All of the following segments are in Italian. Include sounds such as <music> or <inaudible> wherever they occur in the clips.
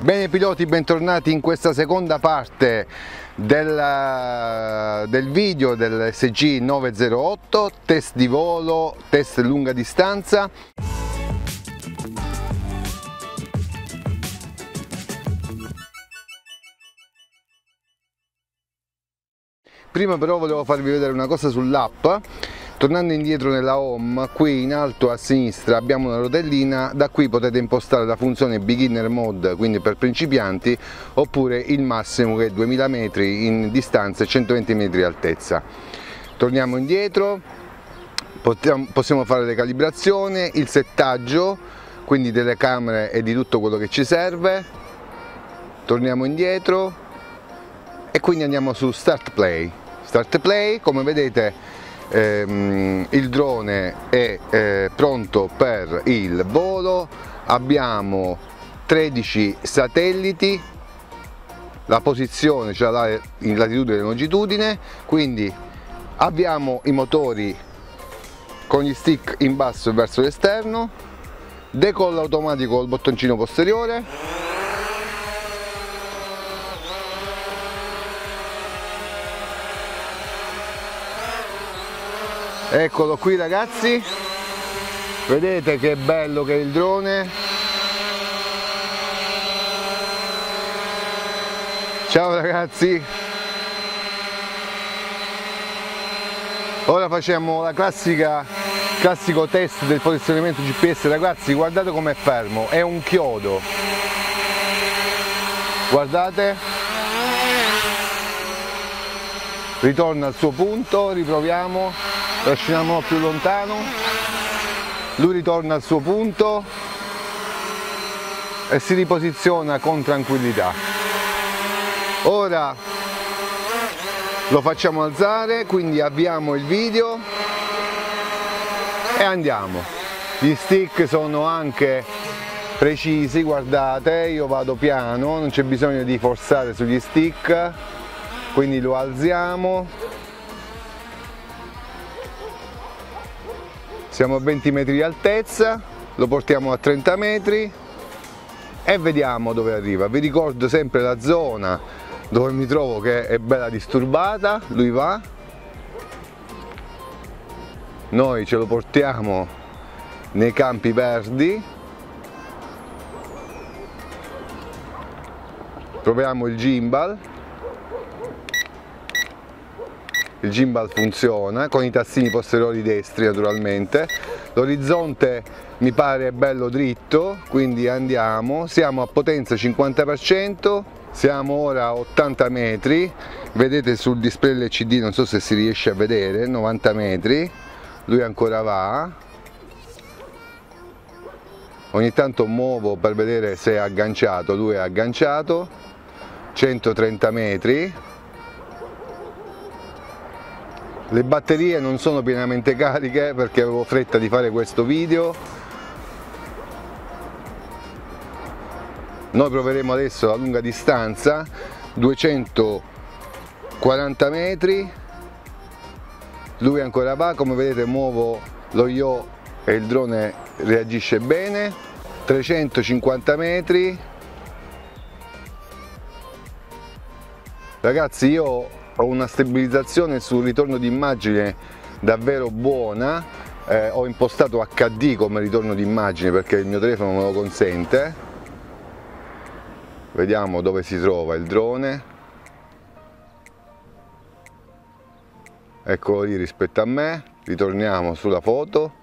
Bene piloti, bentornati in questa seconda parte del, del video dell'SG 908, test di volo, test lunga distanza. Prima però volevo farvi vedere una cosa sull'app Tornando indietro nella home, qui in alto a sinistra abbiamo una rotellina, da qui potete impostare la funzione beginner mode, quindi per principianti, oppure il massimo che è 2000 metri in distanza e 120 metri di altezza. Torniamo indietro, possiamo fare le calibrazioni, il settaggio, quindi delle camere e di tutto quello che ci serve. Torniamo indietro e quindi andiamo su Start Play. Start Play, come vedete ehm, il drone è eh, pronto per il volo, abbiamo 13 satelliti, la posizione ce l'ha in latitudine e longitudine, quindi abbiamo i motori con gli stick in basso e verso l'esterno, decollo automatico col bottoncino posteriore, eccolo qui ragazzi. Vedete che bello che è il drone. Ciao ragazzi. Ora facciamo la classica classico test del posizionamento GPS ragazzi guardate com'è fermo. È un chiodo. Guardate. Ritorna al suo punto. Riproviamo trasciniamolo più lontano. Lui ritorna al suo punto e si riposiziona con tranquillità. Ora lo facciamo alzare quindi avviamo il video e andiamo. Gli stick sono anche precisi guardate io vado piano non c'è bisogno di forzare sugli stick quindi lo alziamo siamo a 20 metri di altezza lo portiamo a 30 metri e vediamo dove arriva. Vi ricordo sempre la zona dove mi trovo che è bella disturbata. Lui va. Noi ce lo portiamo nei campi verdi. Proviamo il gimbal il gimbal funziona con i tastini posteriori destri naturalmente. L'orizzonte mi pare bello dritto quindi andiamo. Siamo a potenza 50% siamo ora a 80 metri. Vedete sul display LCD non so se si riesce a vedere 90 metri. Lui ancora va. Ogni tanto muovo per vedere se è agganciato. Lui è agganciato. 130 metri le batterie non sono pienamente cariche perché avevo fretta di fare questo video. Noi proveremo adesso la lunga distanza 240 metri. Lui ancora va come vedete muovo lo yo e il drone reagisce bene. 350 metri. Ragazzi io ho una stabilizzazione sul ritorno di immagine davvero buona. Eh, ho impostato HD come ritorno di immagine perché il mio telefono me lo consente. Vediamo dove si trova il drone. Eccolo lì rispetto a me. Ritorniamo sulla foto.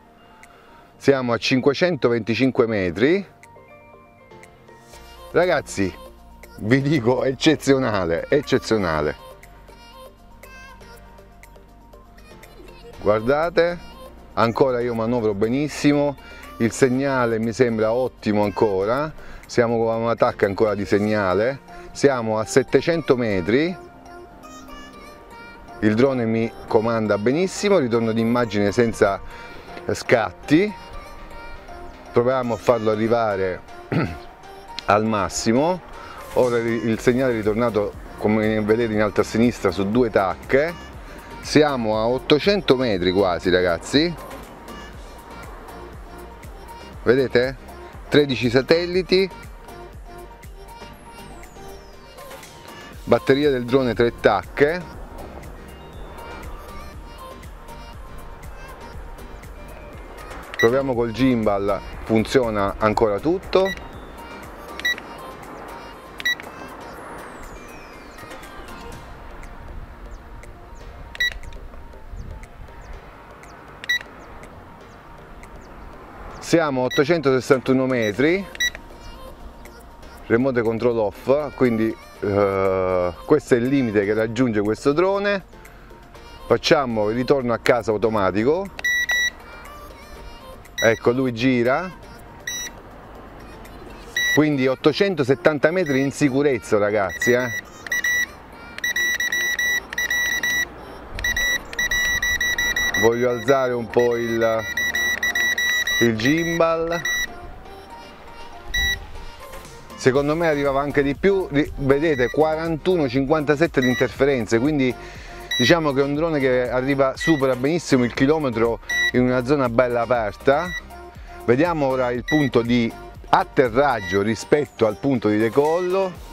Siamo a 525 metri. Ragazzi vi dico eccezionale eccezionale guardate ancora io manovro benissimo il segnale mi sembra ottimo ancora siamo con una tacca ancora di segnale siamo a 700 metri il drone mi comanda benissimo ritorno di immagine senza scatti proviamo a farlo arrivare <clears throat> al massimo ora il segnale è ritornato come vedete in alto a sinistra su due tacche siamo a 800 metri quasi ragazzi. Vedete? 13 satelliti. Batteria del drone 3 tacche. Proviamo col gimbal. Funziona ancora tutto siamo a 861 metri. Remote control off quindi uh, questo è il limite che raggiunge questo drone. Facciamo il ritorno a casa automatico. Ecco lui gira. Quindi 870 metri in sicurezza ragazzi eh? voglio alzare un po' il il gimbal. Secondo me arrivava anche di più. Vedete 41 57 di interferenze quindi diciamo che è un drone che arriva supera benissimo il chilometro in una zona bella aperta. Vediamo ora il punto di atterraggio rispetto al punto di decollo.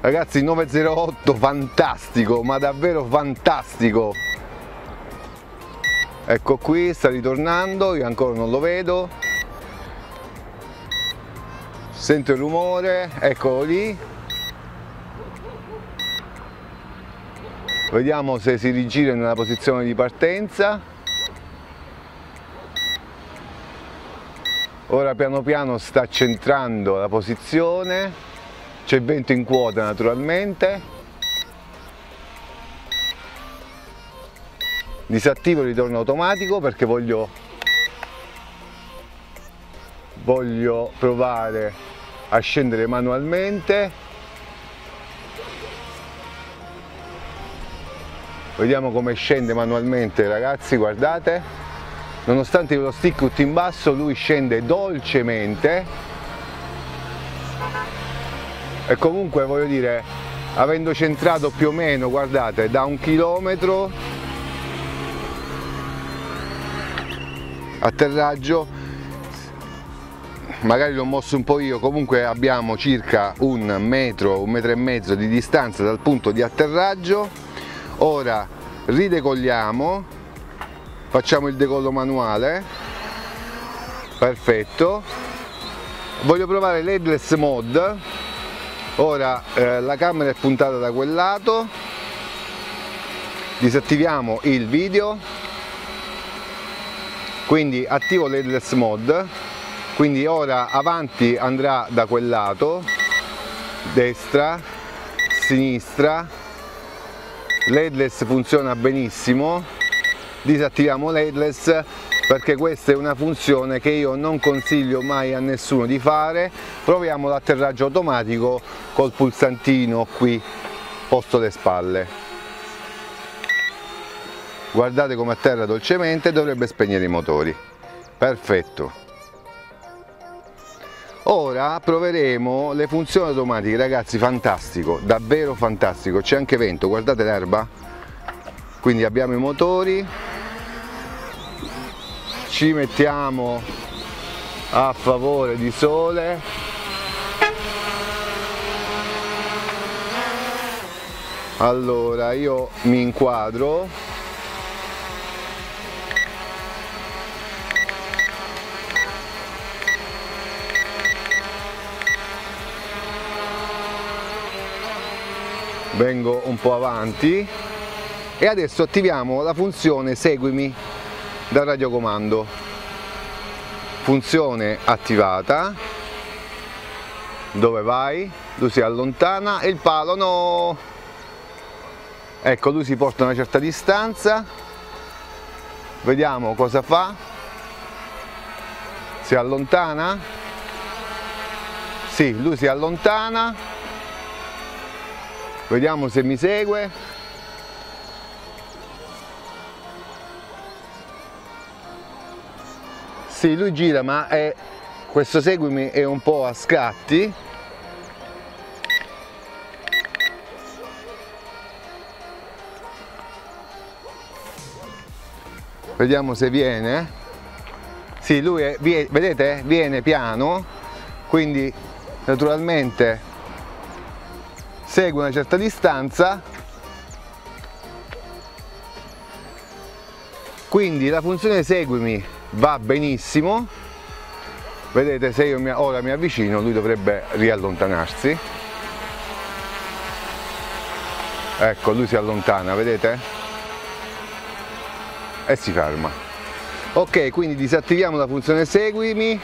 Ragazzi 908 fantastico ma davvero fantastico ecco qui sta ritornando io ancora non lo vedo. Sento il rumore eccolo lì. Vediamo se si rigira nella posizione di partenza. Ora piano piano sta centrando la posizione. C'è vento in quota naturalmente disattivo il ritorno automatico perché voglio voglio provare a scendere manualmente. Vediamo come scende manualmente ragazzi guardate. Nonostante lo stick tutto in basso lui scende dolcemente. E comunque voglio dire avendo centrato più o meno guardate da un chilometro atterraggio. Magari l'ho mosso un po' io comunque abbiamo circa un metro un metro e mezzo di distanza dal punto di atterraggio. Ora ridecolliamo facciamo il decollo manuale. Perfetto. Voglio provare l'headless mode ora eh, la camera è puntata da quel lato. Disattiviamo il video quindi attivo l'headless mode quindi ora avanti andrà da quel lato destra sinistra. L'headless funziona benissimo. Disattiviamo l'headless perché questa è una funzione che io non consiglio mai a nessuno di fare. Proviamo l'atterraggio automatico col pulsantino qui posto alle spalle guardate come atterra dolcemente dovrebbe spegnere i motori. Perfetto. Ora proveremo le funzioni automatiche. Ragazzi fantastico davvero fantastico. C'è anche vento guardate l'erba. Quindi abbiamo i motori. Ci mettiamo a favore di sole. Allora io mi inquadro vengo un po' avanti. E adesso attiviamo la funzione seguimi dal radiocomando. Funzione attivata. Dove vai? lui si allontana e il palo no. Ecco lui si porta a una certa distanza. Vediamo cosa fa. Si allontana? Sì, lui si allontana vediamo se mi segue. Sì lui gira ma è, questo seguimi è un po' a scatti. Vediamo se viene. Sì lui è, vedete? Viene piano quindi naturalmente segue una certa distanza. Quindi la funzione seguimi va benissimo. Vedete se io mi, ora mi avvicino lui dovrebbe riallontanarsi. Ecco lui si allontana vedete? E si ferma. Ok quindi disattiviamo la funzione seguimi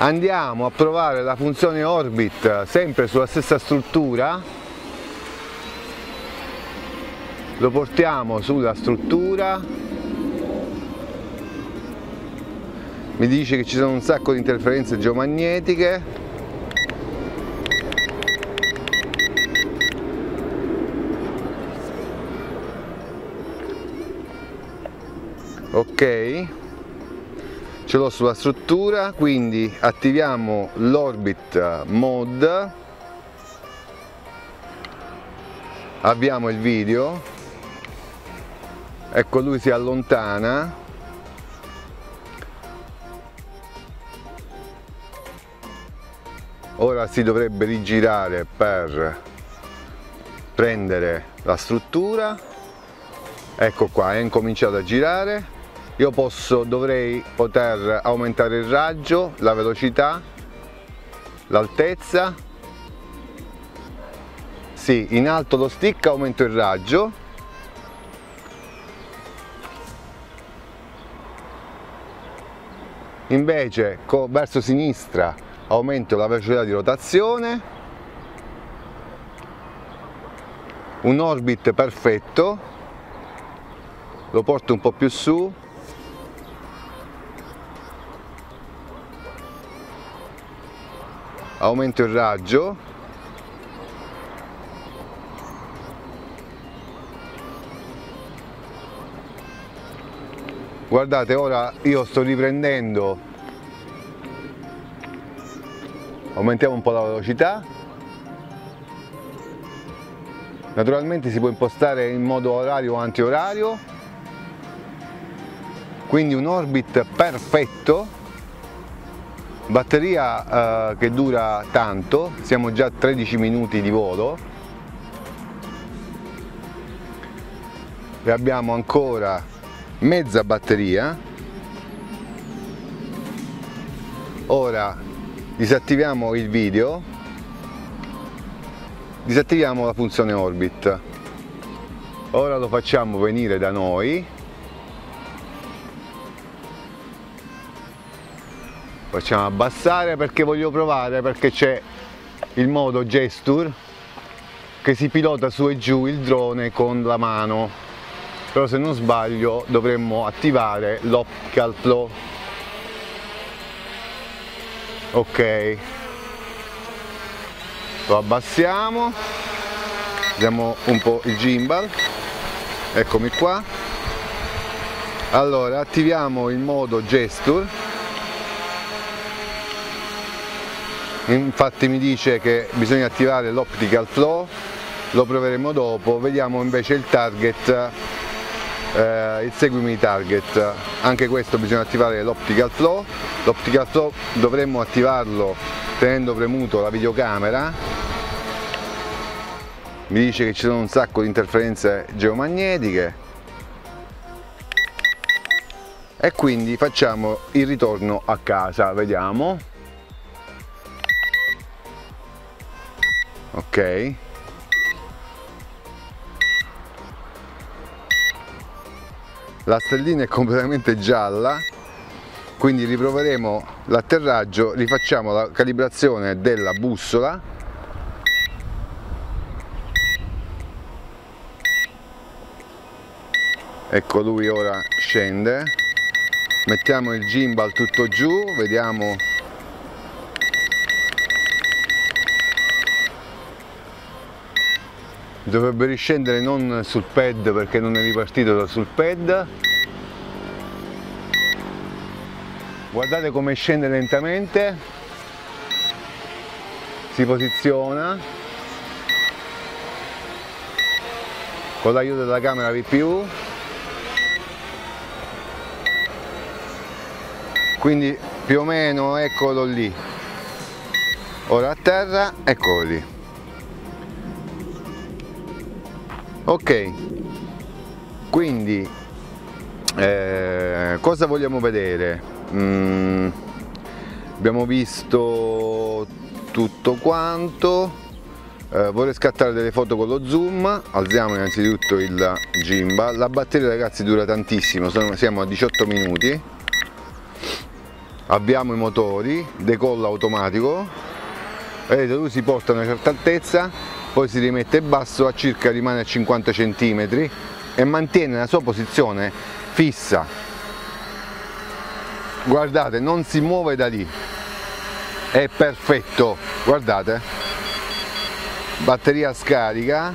andiamo a provare la funzione orbit sempre sulla stessa struttura. Lo portiamo sulla struttura. Mi dice che ci sono un sacco di interferenze geomagnetiche. Ok ce l'ho sulla struttura quindi attiviamo l'orbit mode. Avviamo il video. Ecco lui si allontana. Ora si dovrebbe rigirare per prendere la struttura. Ecco qua è incominciato a girare io posso, dovrei poter aumentare il raggio, la velocità, l'altezza. Sì, in alto lo stick aumento il raggio. Invece verso sinistra aumento la velocità di rotazione. Un orbit perfetto. Lo porto un po' più su aumento il raggio. Guardate ora io sto riprendendo. Aumentiamo un po' la velocità. Naturalmente si può impostare in modo orario o antiorario. Quindi un orbit perfetto batteria eh, che dura tanto, siamo già a 13 minuti di volo. E abbiamo ancora mezza batteria. Ora disattiviamo il video. Disattiviamo la funzione orbit. Ora lo facciamo venire da noi facciamo abbassare perché voglio provare perché c'è il modo gesture che si pilota su e giù il drone con la mano. Però se non sbaglio dovremmo attivare l'optical flow. Ok. Lo abbassiamo. Vediamo un po' il gimbal. Eccomi qua. Allora attiviamo il modo gesture infatti mi dice che bisogna attivare l'optical flow lo proveremo dopo vediamo invece il target eh, il seguimi target. Anche questo bisogna attivare l'optical flow l'optical flow dovremmo attivarlo tenendo premuto la videocamera. Mi dice che ci sono un sacco di interferenze geomagnetiche. E quindi facciamo il ritorno a casa vediamo ok. La stellina è completamente gialla quindi riproveremo l'atterraggio rifacciamo la calibrazione della bussola. Ecco lui ora scende. Mettiamo il gimbal tutto giù vediamo dovrebbe riscendere non sul pad perché non è ripartito da sul pad. Guardate come scende lentamente. Si posiziona. Con l'aiuto della camera VPU quindi più o meno eccolo lì. Ora a terra eccolo lì ok. Quindi eh, cosa vogliamo vedere? Mm, abbiamo visto tutto quanto. Eh, vorrei scattare delle foto con lo zoom. Alziamo innanzitutto il gimbal la batteria ragazzi dura tantissimo. Siamo a 18 minuti. Avviamo i motori decollo automatico. Vedete lui si porta a una certa altezza poi si rimette basso a circa rimane a 50 cm e mantiene la sua posizione fissa. Guardate non si muove da lì. È perfetto. Guardate. Batteria scarica.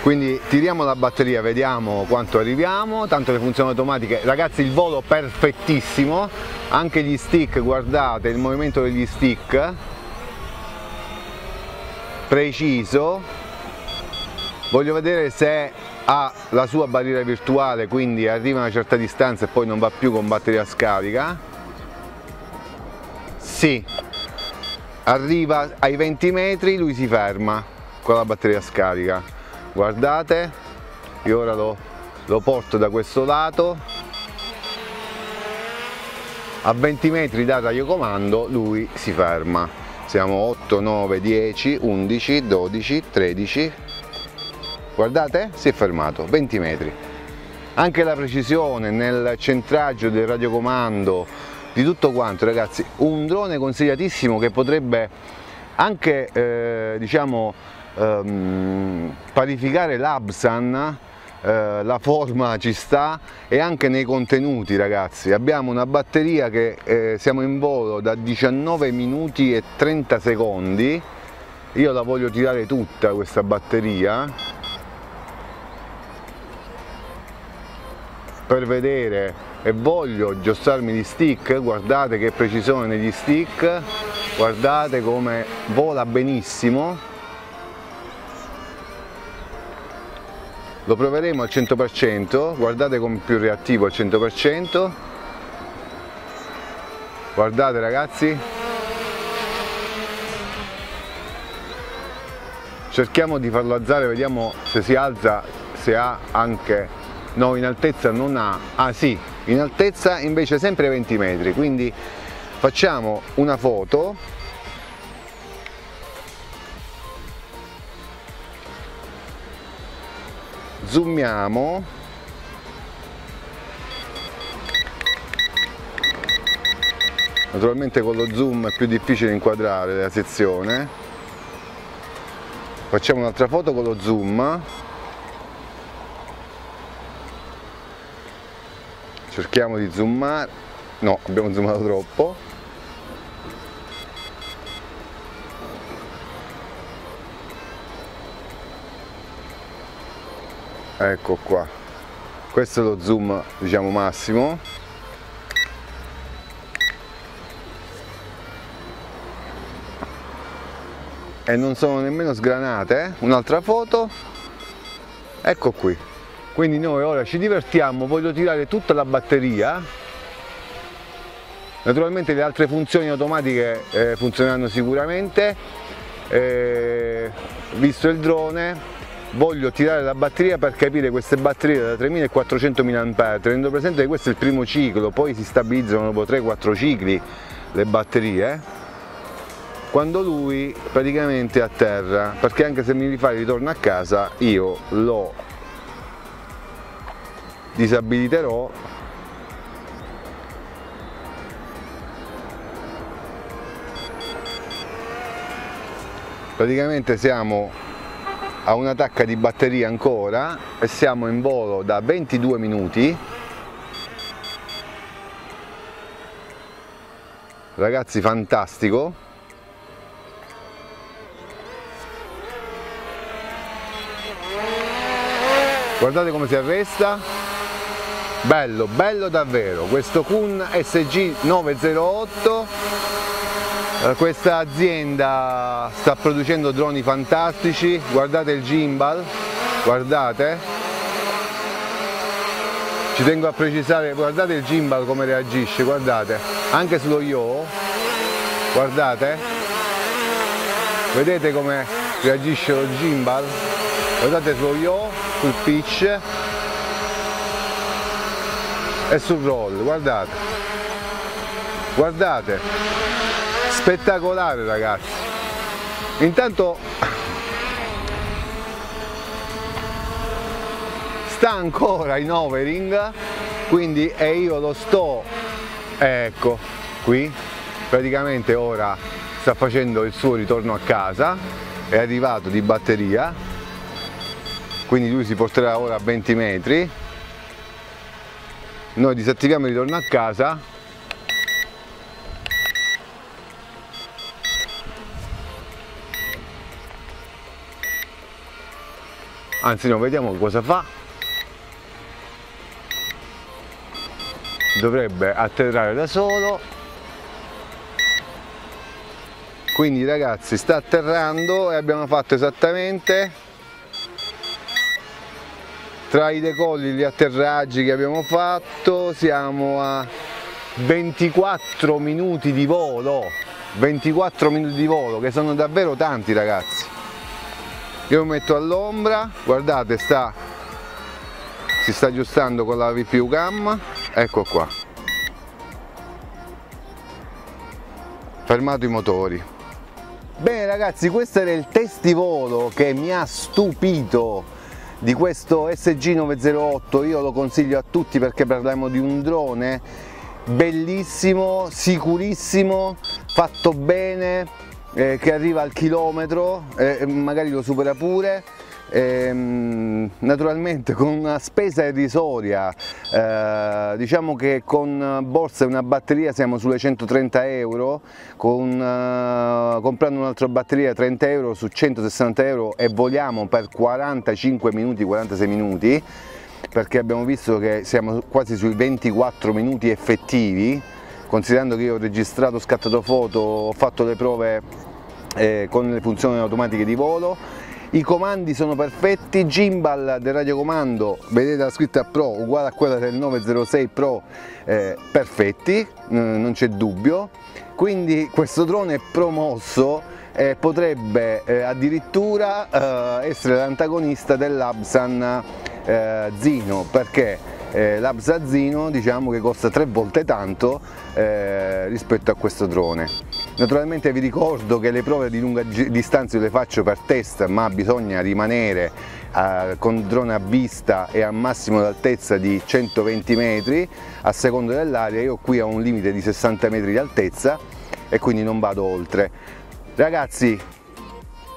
Quindi tiriamo la batteria vediamo quanto arriviamo. Tanto le funzioni automatiche. Ragazzi il volo perfettissimo. Anche gli stick guardate il movimento degli stick preciso. Voglio vedere se ha la sua barriera virtuale quindi arriva a una certa distanza e poi non va più con batteria scarica. Sì. Arriva ai 20 metri lui si ferma con la batteria scarica. Guardate io ora lo, lo porto da questo lato. A 20 metri da radiocomando lui si ferma siamo 8, 9, 10, 11, 12, 13 guardate si è fermato 20 metri. Anche la precisione nel centraggio del radiocomando di tutto quanto ragazzi un drone consigliatissimo che potrebbe anche eh, diciamo ehm, parificare l'Absan eh, la forma ci sta e anche nei contenuti ragazzi. Abbiamo una batteria che eh, siamo in volo da 19 minuti e 30 secondi. Io la voglio tirare tutta questa batteria per vedere e voglio giostrarmi gli stick. Guardate che precisione negli stick. Guardate come vola benissimo lo proveremo al 100% guardate come più reattivo al 100% guardate ragazzi. Cerchiamo di farlo alzare vediamo se si alza se ha anche no in altezza non ha. Ah sì in altezza invece sempre 20 metri. Quindi facciamo una foto zoomiamo. Naturalmente con lo zoom è più difficile inquadrare la sezione. Facciamo un'altra foto con lo zoom. Cerchiamo di zoomare. No abbiamo zoomato troppo ecco qua. Questo è lo zoom diciamo massimo. E non sono nemmeno sgranate un'altra foto. Ecco qui. Quindi noi ora ci divertiamo voglio tirare tutta la batteria. Naturalmente le altre funzioni automatiche eh, funzioneranno sicuramente. Eh, visto il drone voglio tirare la batteria per capire queste batterie da 3400 mAh tenendo presente che questo è il primo ciclo poi si stabilizzano dopo 3-4 cicli le batterie quando lui praticamente è a terra perché anche se mi rifà il ritorno a casa io lo disabiliterò. Praticamente siamo a una tacca di batteria ancora e siamo in volo da 22 minuti. Ragazzi fantastico. Guardate come si arresta. Bello bello davvero. Questo Kun SG 908 eh, questa azienda sta producendo droni fantastici. Guardate il gimbal. Guardate. Ci tengo a precisare guardate il gimbal come reagisce guardate. Anche sullo yo. Guardate. Vedete come reagisce lo gimbal? Guardate sullo yo sul pitch. E sul roll guardate. Guardate spettacolare ragazzi. Intanto sta ancora in overing quindi e io lo sto ecco qui. Praticamente ora sta facendo il suo ritorno a casa è arrivato di batteria quindi lui si porterà ora a 20 metri. Noi disattiviamo il ritorno a casa anzi no vediamo cosa fa. Dovrebbe atterrare da solo. Quindi ragazzi sta atterrando e abbiamo fatto esattamente tra i decolli gli atterraggi che abbiamo fatto siamo a 24 minuti di volo. 24 minuti di volo che sono davvero tanti ragazzi io mi metto all'ombra guardate sta si sta aggiustando con la VPU cam ecco qua. Fermato i motori. Bene ragazzi questo era il test di volo che mi ha stupito di questo SG908 io lo consiglio a tutti perché parliamo di un drone bellissimo sicurissimo fatto bene eh, che arriva al chilometro eh, magari lo supera pure Ehm, naturalmente con una spesa irrisoria, eh, diciamo che con borsa e una batteria siamo sulle 130 euro, con, eh, comprando un'altra batteria 30 euro su 160 euro e voliamo per 45 minuti, 46 minuti, perché abbiamo visto che siamo quasi sui 24 minuti effettivi, considerando che io ho registrato, scattato foto, ho fatto le prove eh, con le funzioni automatiche di volo i comandi sono perfetti, gimbal del radiocomando, vedete la scritta Pro uguale a quella del 906 Pro, eh, perfetti, non c'è dubbio, quindi questo drone è promosso eh, potrebbe eh, addirittura eh, essere l'antagonista dell'Absan eh, Zino perché eh, l'Absazzino diciamo che costa tre volte tanto eh, rispetto a questo drone. Naturalmente vi ricordo che le prove di lunga distanza le faccio per test ma bisogna rimanere eh, con drone a vista e a massimo d'altezza di 120 metri a seconda dell'aria, io qui ho un limite di 60 metri di altezza e quindi non vado oltre. Ragazzi,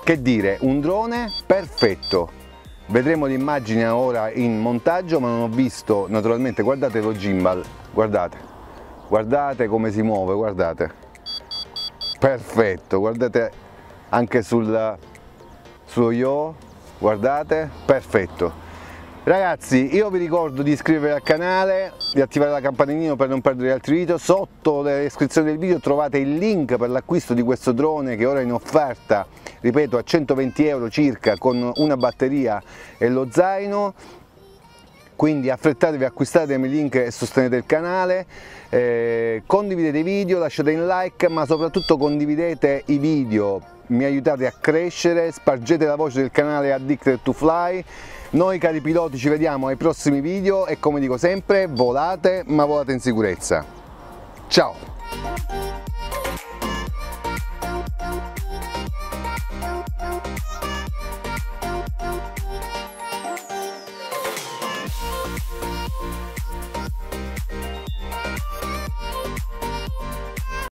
che dire, un drone perfetto, Vedremo l'immagine ora in montaggio ma non ho visto naturalmente, guardate lo gimbal, guardate, guardate come si muove, guardate, perfetto, guardate anche sul, sullo yo, guardate, perfetto. Ragazzi io vi ricordo di iscrivervi al canale, di attivare la campanellina per non perdere altri video, sotto le descrizioni del video trovate il link per l'acquisto di questo drone che ora è in offerta, ripeto a 120 euro circa con una batteria e lo zaino, quindi affrettatevi, acquistatemi il link e sostenete il canale, eh, condividete i video, lasciate un like ma soprattutto condividete i video, mi aiutate a crescere, spargete la voce del canale Addicted to Fly noi cari piloti ci vediamo ai prossimi video e come dico sempre volate ma volate in sicurezza. Ciao!